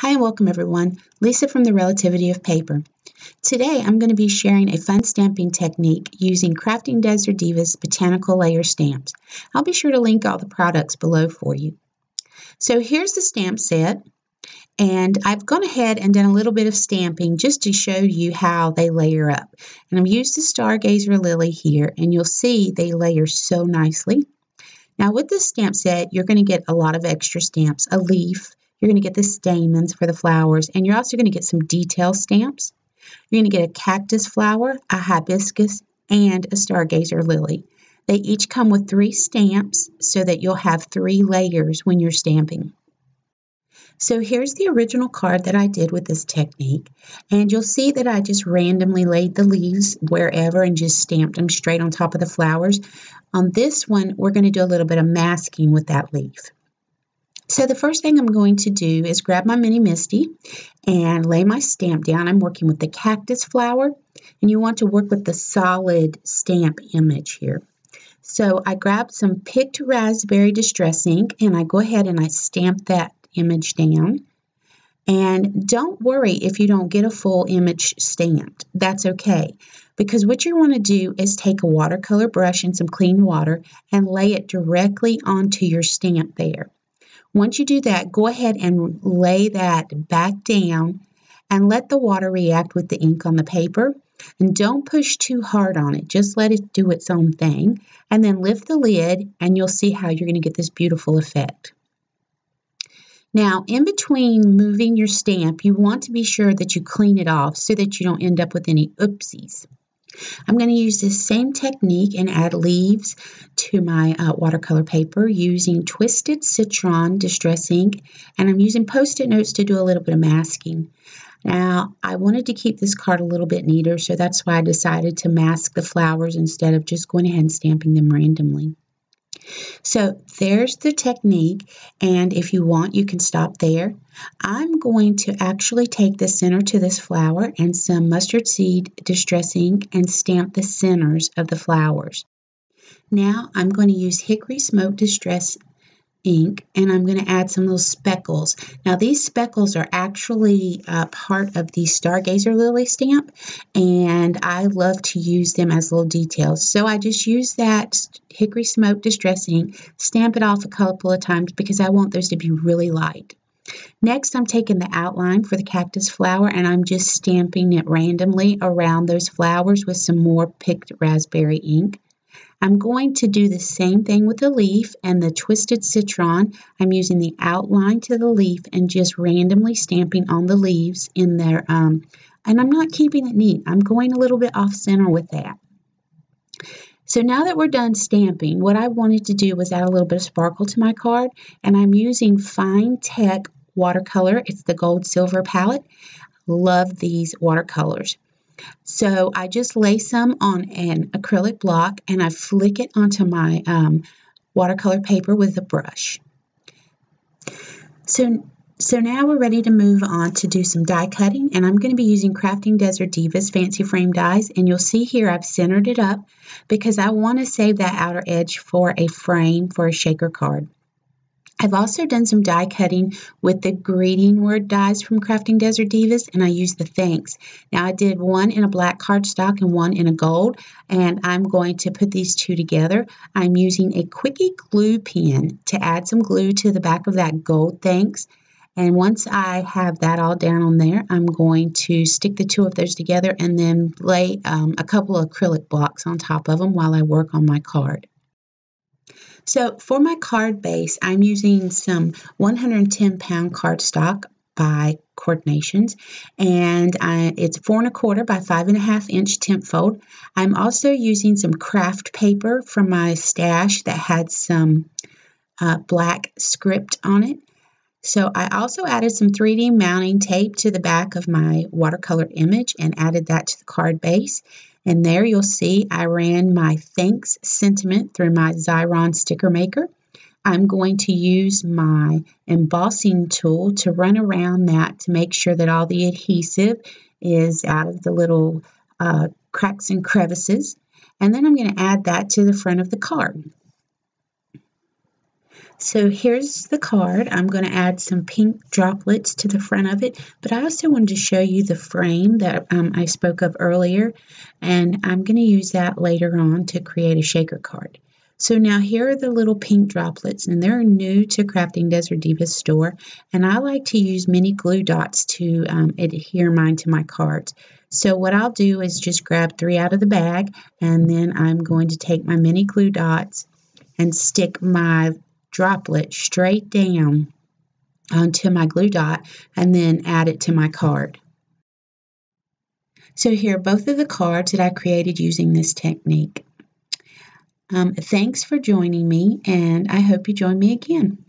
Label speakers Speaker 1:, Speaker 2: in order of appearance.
Speaker 1: Hi and welcome everyone. Lisa from the Relativity of Paper. Today I'm going to be sharing a fun stamping technique using Craftin Desert Divas botanical layer stamps. I'll be sure to link all the products below for you. So here's the stamp set and I've gone ahead and done a little bit of stamping just to show you how they layer up. And I've used the Stargazer Lily here and you'll see they layer so nicely. Now with this stamp set you're going to get a lot of extra stamps, a leaf, you're going to get the stamens for the flowers, and you're also going to get some detail stamps. You're going to get a cactus flower, a hibiscus, and a stargazer lily. They each come with three stamps so that you'll have three layers when you're stamping. So here's the original card that I did with this technique. And you'll see that I just randomly laid the leaves wherever and just stamped them straight on top of the flowers. On this one, we're going to do a little bit of masking with that leaf. So the first thing I'm going to do is grab my mini MISTI and lay my stamp down. I'm working with the cactus flower and you want to work with the solid stamp image here. So I grab some picked raspberry distress ink and I go ahead and I stamp that image down. And don't worry if you don't get a full image stamped. That's okay. Because what you want to do is take a watercolor brush and some clean water and lay it directly onto your stamp there. Once you do that, go ahead and lay that back down and let the water react with the ink on the paper. And don't push too hard on it. Just let it do its own thing. And then lift the lid and you'll see how you're going to get this beautiful effect. Now, in between moving your stamp, you want to be sure that you clean it off so that you don't end up with any oopsies. I'm going to use this same technique and add leaves to my uh, watercolor paper using Twisted Citron Distress Ink, and I'm using Post-it notes to do a little bit of masking. Now, I wanted to keep this card a little bit neater, so that's why I decided to mask the flowers instead of just going ahead and stamping them randomly. So there's the technique, and if you want, you can stop there. I'm going to actually take the center to this flower and some mustard seed distress ink and stamp the centers of the flowers. Now I'm going to use Hickory Smoke Distress ink and I'm going to add some little speckles. Now these speckles are actually uh, part of the Stargazer Lily stamp and I love to use them as little details. So I just use that Hickory Smoke Distress ink, stamp it off a couple of times because I want those to be really light. Next, I'm taking the outline for the cactus flower and I'm just stamping it randomly around those flowers with some more picked raspberry ink. I'm going to do the same thing with the leaf and the twisted citron. I'm using the outline to the leaf and just randomly stamping on the leaves in there. Um, and I'm not keeping it neat. I'm going a little bit off center with that. So now that we're done stamping, what I wanted to do was add a little bit of sparkle to my card. And I'm using Finetec watercolor. It's the gold silver palette. Love these watercolors. So I just lay some on an acrylic block and I flick it onto my um, watercolor paper with a brush. So, so now we're ready to move on to do some die cutting and I'm going to be using Craftin Desert Divas Fancy Frame Dies and you'll see here I've centered it up because I want to save that outer edge for a frame for a shaker card. I've also done some die cutting with the greeting word dies from Craftin Desert Divas, and I used the thanks. Now, I did one in a black cardstock and one in a gold, and I'm going to put these two together. I'm using a Quickie glue pen to add some glue to the back of that gold thanks. And once I have that all down on there, I'm going to stick the two of those together and then lay um, a couple of acrylic blocks on top of them while I work on my card. So for my card base, I'm using some 110 pound cardstock by Core'dinations, and I, it's four and a quarter by five and a half inch tent fold. I'm also using some craft paper from my stash that had some uh, black script on it. So I also added some 3D mounting tape to the back of my watercolor image and added that to the card base. And there you'll see I ran my thanks sentiment through my Xyron sticker maker. I'm going to use my embossing tool to run around that to make sure that all the adhesive is out of the little uh, cracks and crevices. And then I'm going to add that to the front of the card. So here's the card. I'm going to add some pink droplets to the front of it, but I also wanted to show you the frame that um, I spoke of earlier, and I'm going to use that later on to create a shaker card. So now here are the little pink droplets, and they're new to Craftin Desert Divas store, and I like to use mini glue dots to um, adhere mine to my cards. So what I'll do is just grab three out of the bag, and then I'm going to take my mini glue dots and stick my droplet straight down onto my glue dot and then add it to my card. So here are both of the cards that I created using this technique. Um, thanks for joining me and I hope you join me again.